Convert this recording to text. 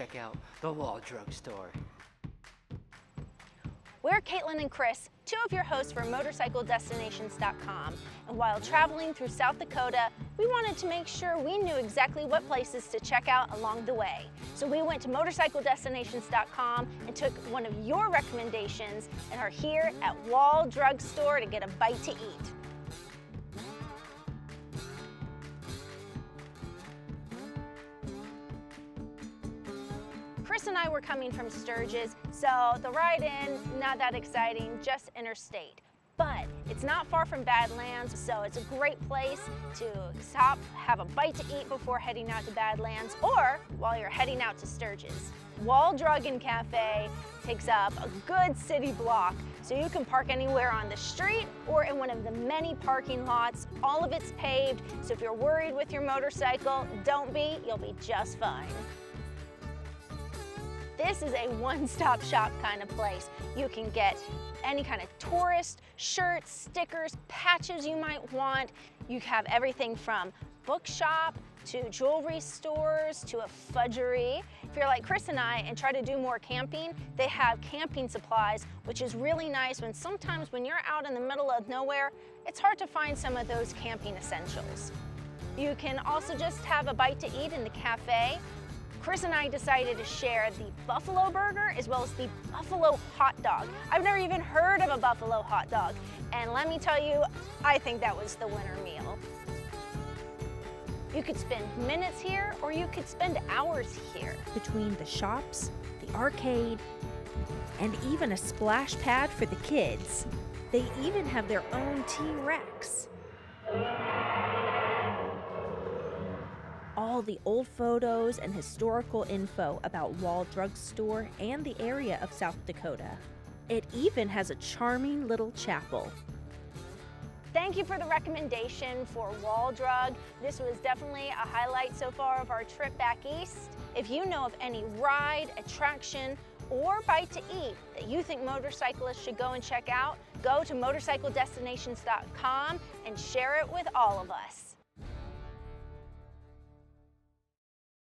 check out the Wall Drug Store. We're Caitlyn and Chris, two of your hosts for MotorcycleDestinations.com. And while traveling through South Dakota, we wanted to make sure we knew exactly what places to check out along the way. So we went to MotorcycleDestinations.com and took one of your recommendations and are here at Wall Drug Store to get a bite to eat. Chris and I were coming from Sturgis, so the ride in, not that exciting, just interstate. But it's not far from Badlands, so it's a great place to stop, have a bite to eat before heading out to Badlands, or while you're heading out to Sturgis. Wall Drug and Cafe takes up a good city block, so you can park anywhere on the street or in one of the many parking lots. All of it's paved, so if you're worried with your motorcycle, don't be, you'll be just fine. This is a one-stop shop kind of place. You can get any kind of tourist shirts, stickers, patches you might want. You have everything from bookshop to jewelry stores to a fudgery. If you're like Chris and I and try to do more camping, they have camping supplies, which is really nice when sometimes when you're out in the middle of nowhere, it's hard to find some of those camping essentials. You can also just have a bite to eat in the cafe Chris and I decided to share the buffalo burger as well as the buffalo hot dog. I've never even heard of a buffalo hot dog. And let me tell you, I think that was the winner meal. You could spend minutes here or you could spend hours here. Between the shops, the arcade, and even a splash pad for the kids. They even have their own T-Rex. All the old photos and historical info about Wall Drug Store and the area of South Dakota. It even has a charming little chapel. Thank you for the recommendation for Wall Drug. This was definitely a highlight so far of our trip back east. If you know of any ride, attraction, or bite to eat that you think motorcyclists should go and check out, go to motorcycledestinations.com and share it with all of us.